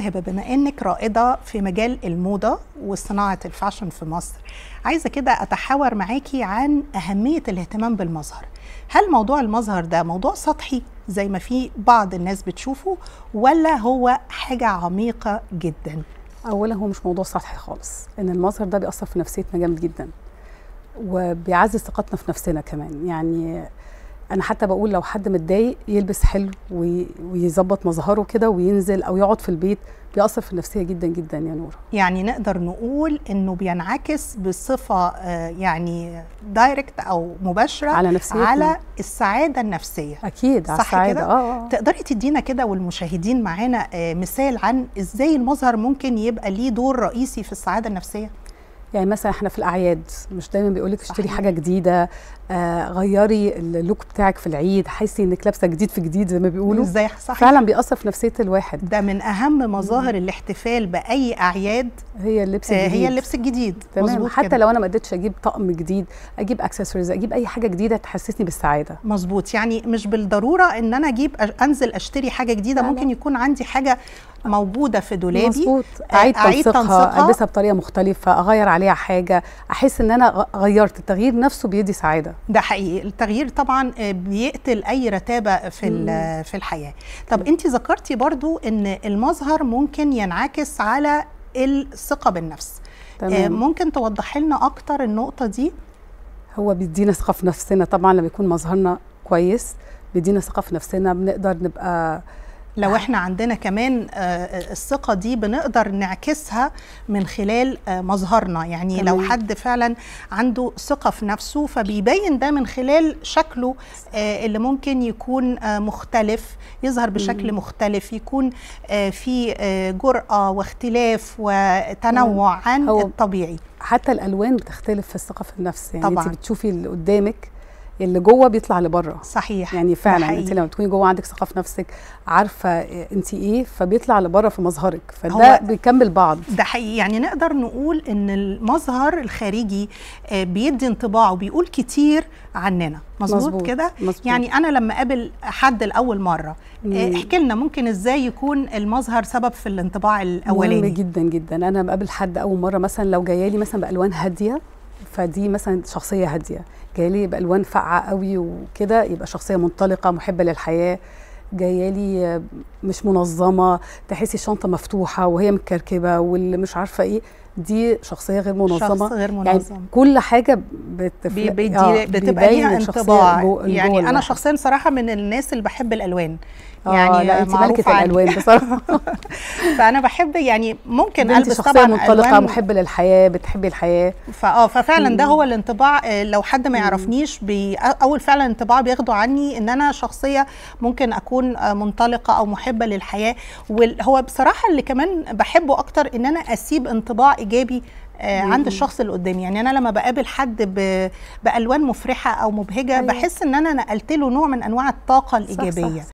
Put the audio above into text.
هبه بما إنك رائدة في مجال الموضة وصناعة الفاشن في مصر عايزة كده أتحاور معاكي عن أهمية الاهتمام بالمظهر. هل موضوع المظهر ده موضوع سطحي زي ما في بعض الناس بتشوفه ولا هو حاجة عميقة جدا؟ اولا هو مش موضوع سطحي خالص إن المظهر ده بيأثر في نفسيتنا جامد جدا وبيعزز ثقتنا في نفسنا كمان. يعني أنا حتى بقول لو حد متضايق يلبس حلو وي- ويظبط مظهره كده وينزل أو يقعد في البيت بيأثر في النفسية جدا جدا يا نور يعني نقدر نقول انه بينعكس بصفة آه، يعني دايركت أو مباشرة على نفسيتنا على السعادة النفسية أكيد على صح كده؟ آه آه. تقدري تدينا كده والمشاهدين معانا آه، مثال عن إزاي المظهر ممكن يبقى ليه دور رئيسي في السعادة النفسية يعني مثلا إحنا في الأعياد مش دايما بيقول لك اشتري. حاجة جديدة آه غيري ال look بتاعك في العيد حسي انك لابسة جديد في جديد زي ما بيقولوا. إزاي؟ صح فعلا بيأثر في نفسية الواحد. ده من أهم مظاهر الاحتفال بأي أعياد. هي اللبس آه، الجديد. هي اللبس الجديد. تمام. حتى كده. لو أنا ما قدرتش أجيب طقم جديد أجيب اكسسوارز أجيب أي حاجة جديدة تحسسني بالسعادة. مظبوط. يعني مش بالضرورة إن أنا أجيب أنزل أشتري حاجة جديدة. لا. ممكن يكون عندي حاجة موجودة في دولابي. مظبوط. آه، أعيد أعيد تنسيقها تنسيقها. ألبسها بطريقة مختلفة أغير عليها حاجة أحس إن أنا غيرت. التغيير نفسه بيدي سعادة. ده حقيقي. التغيير طبعا آه، بيقتل أي رتابة في ال- في الحياة. طب أنت ذكرتي برضو إن المظهر ممكن ينعكس على الثقة بالنفس. آه، تمام. ممكن توضحي لنا أكتر النقطة دي؟ هو بيدينا ثقة في نفسنا طبعا لما يكون مظهرنا كويس بيدينا ثقة في نفسنا بنقدر نبقى لو إحنا عندنا كمان آه، الثقة دي بنقدر نعكسها من خلال آه، مظهرنا يعني لو. حد فعلا عنده ثقة في نفسه فبيبين ده من خلال شكله آه، اللي ممكن يكون آه، مختلف يظهر بشكل. مختلف يكون آه، في آه، جرأة واختلاف وتنوع عن الطبيعي حتى الألوان بتختلف في الثقة في النفس يعني طبعاً. انت بتشوفي اللي قدامك اللي جوه بيطلع لبره. صحيح. يعني فعلا انت. لما تكوني جوه عندك ثقة في نفسك عارفة انت إيه فبيطلع لبره في مظهرك. فده بيكمل بعض. ده حقيقي. يعني نقدر نقول إن المظهر الخارجي آه، بيدي انطباع وبيقول كتير عننا. مظبوط كده. يعني أنا لما أقابل حد لأول مرة آه،. احكي لنا ممكن إزاي يكون المظهر سبب في الانطباع مهم الاولاني جدا جدا. أنا بقابل حد أول مرة مثلا لو جاية لي مثلا بألوان هادية فدي مثلا شخصية هادية. جاية لي بالوان فاقعة قوي وكده يبقى شخصية منطلقة محبة للحياة جاية لي مش منظمة تحسي الشنطة مفتوحة وهي متكركبة واللي مش عارفة إيه. دي شخصية غير منظمة. شخص غير يعني منظم. كل حاجة بي بيدي آه، بتبقى ليها انطباع. جو- يعني أنا. شخصيا صراحة من الناس اللي بحب الألوان. يعني آه لا انت ملكة. الألوان بصراحة. فأنا بحب يعني ممكن ألبس شخصية طبعا منطلقة محبه للحياة بتحبي الحياة. فاه ففعلا ده. هو الانطباع. آه، لو حد ما يعرفنيش بي أول فعلا انطباع بياخده عني إن أنا شخصية ممكن أكون آه، منطلقة أو محبة للحياة. وهو بصراحة اللي كمان بحبه أكتر إن أنا أسيب انطباع إيجابي آه، عند. الشخص اللي قدامي يعني أنا لما بقابل حد. بألوان مفرحة أو مبهجة أيوة. بحس إن أنا نقلت له نوع من أنواع الطاقة صح، صح، الإيجابية